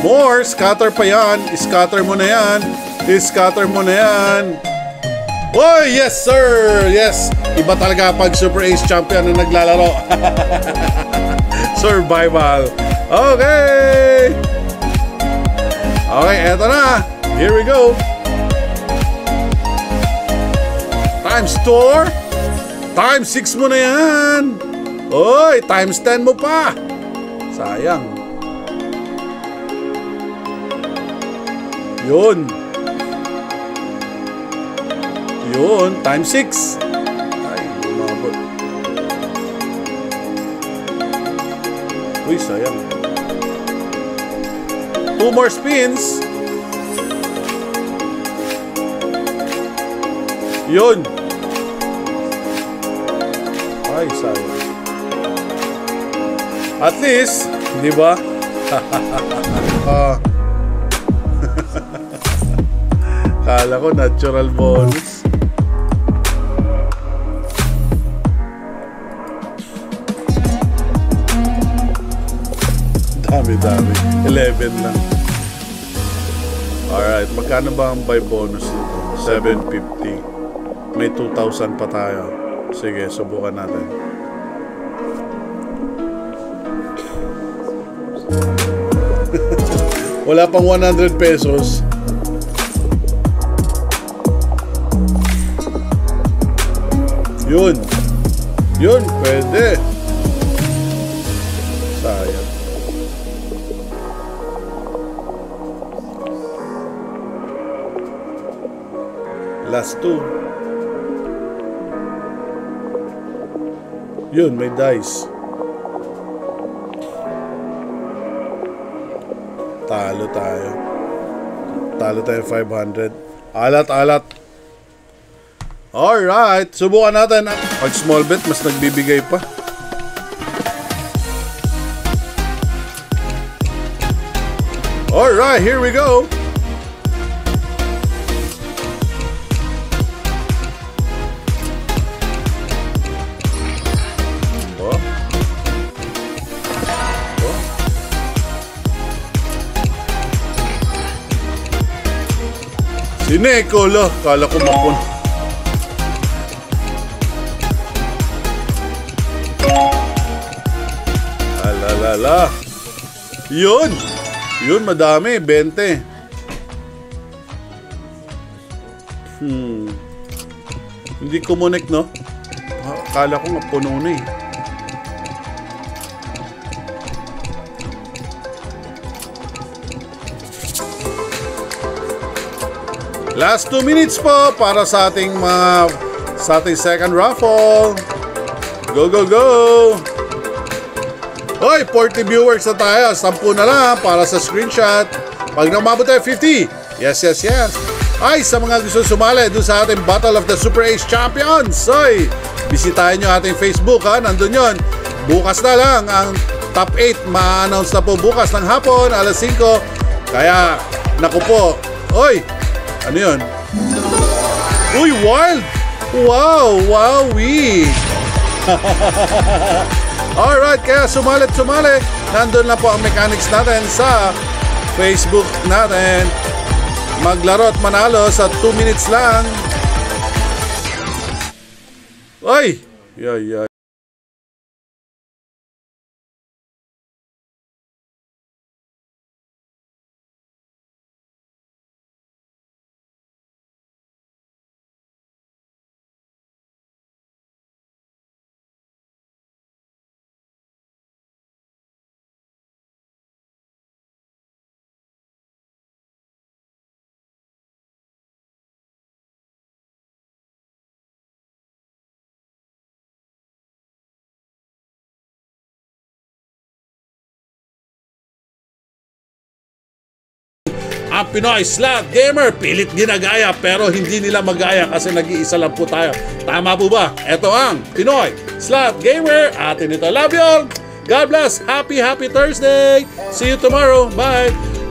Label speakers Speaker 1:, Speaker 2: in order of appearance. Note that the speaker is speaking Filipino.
Speaker 1: More, scatter pa yan. Scatter mo na yan. Scatter mo na yan. Oh, yes sir! Yes! Iba talaga pag Super Ace Champion na naglalaro. Survival. Okay! Okay, eto na. Here we go. Times 4. Times 6 mo na yan. Oy, times 10 mo pa. Sayang. Yun. Yun, times 6. Ay, umabot. Uy, sayang. Two more spins. Yun. Ay, sayang. At least, di ba? Ah. Kala ko natural bonus. Dami, dami. 11 lang. Alright, magkano ba ang buy bonus dito? 750. May 2,000 pa tayo. Sige, subukan natin. Wala pang 100 pesos. Yun. Yun, pwede. Sayang. Last two. Yun, may dice. Talo tayo. Talo tayo 500. Alat, alat. Alright, subukan natin. Pag small bet, mas nagbibigay pa. Alright, here we go. Si Neko, lo. Kala ko mapun. Alalala. Yun. Yun, madami. 20. Hmm. Hindi kumunik, no? Akala ko nga puno na eh. Last 2 minutes po para sa ating mga sa ating second raffle. Go, go, go! Hoy, 40 viewers na tayo. 10 na lang para sa screenshot. Pag namabot tayo 50. Yes, yes, yes. Ay, sa mga gusto sumali doon sa ating Battle of the Super Ace Champions. Hoy, bisitahin nyo ating Facebook ha. Nandun yon. Bukas na lang ang top 8 ma-announce na po bukas ng hapon, alas 5. Kaya, naku po. Hoy, ano yun? Uy, wild! Wow, wowie! Alright, kaya sumalit sumali. Nandun na po ang mechanics natin sa Facebook natin. Maglaro at manalo sa 2 minutes lang. Ay! Yay, yay. Ang Pinoy Slot Gamer, pilit ginagaya pero hindi nila magaya kasi nag-iisa lang po tayo. Tama po ba? Ito ang Pinoy Slot Gamer. Atin ito. All. God bless. Happy, happy Thursday. See you tomorrow. Bye.